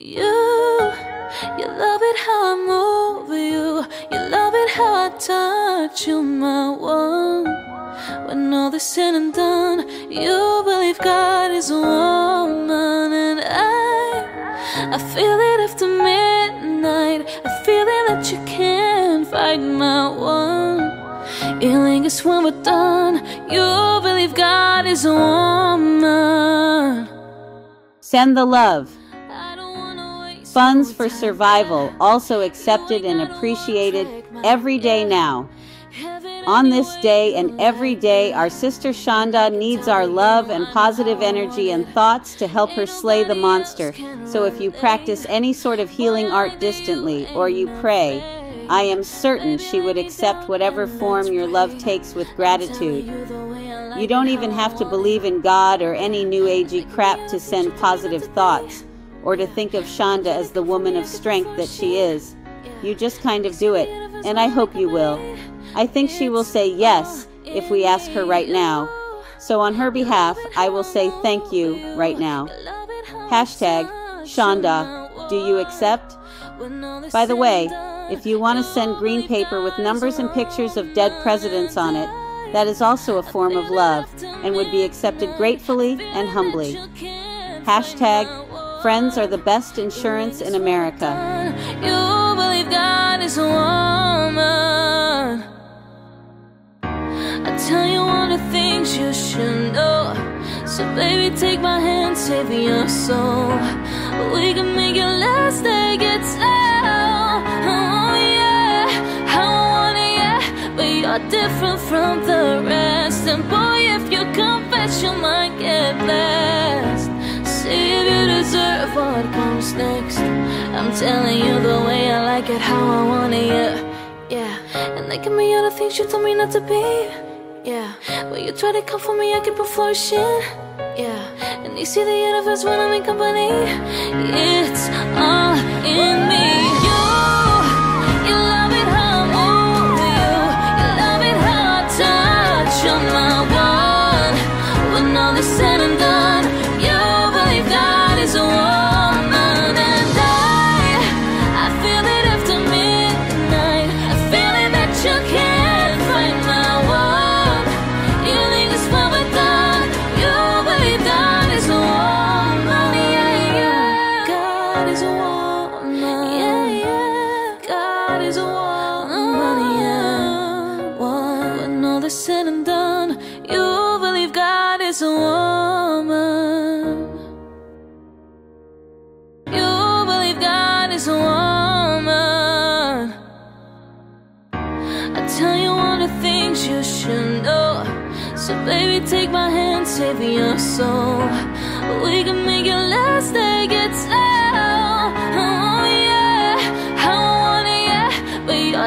You, you love it how I move you. You love it how I touch you, my one. When all is said and done, you believe God is a woman, and I, I feel it after midnight. I feel it that you can't fight my one. You lingers when we're done. You believe God is a woman. Send the love. Funds for survival also accepted and appreciated every day now. On this day and every day, our sister Chanda needs our love and positive energy and thoughts to help her slay the monster. So if you practice any sort of healing art distantly or you pray, I am certain she would accept whatever form your love takes with gratitude. You don't even have to believe in God or any new agey crap to send positive thoughts or to think of Chanda as the woman of strength that she is. You just kind of do it, and I hope you will. I think she will say yes if we ask her right now. So, on her behalf, I will say thank you right now. Hashtag Chanda, do you accept? By the way, if you want to send green paper with numbers and pictures of dead presidents on it, that is also a form of love and would be accepted gratefully and humbly. Hashtag Friends are the best insurance in America. You believe God is a woman. I tell you all the things you should know. So baby, take my hand, save your soul. We can make it last, slow. Oh different from the rest. And boy, if you confess, you might get. I'm telling you the way I like it, how I want it, yeah. And they can be all the things you told me not to be. Yeah, but you try to come for me, I keep on flourishing. Yeah, and you see the universe when I'm in company. It's all in said and done, you believe God is a woman. You believe God is a woman. I tell you all the things you should know. So baby, take my hand, save your soul. We can make it last, take it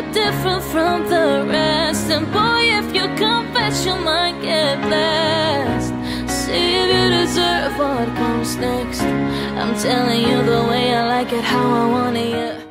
you're different from the rest. And boy, if you confess, you might get blessed. See if you deserve what comes next. I'm telling you the way I like it, how I want it.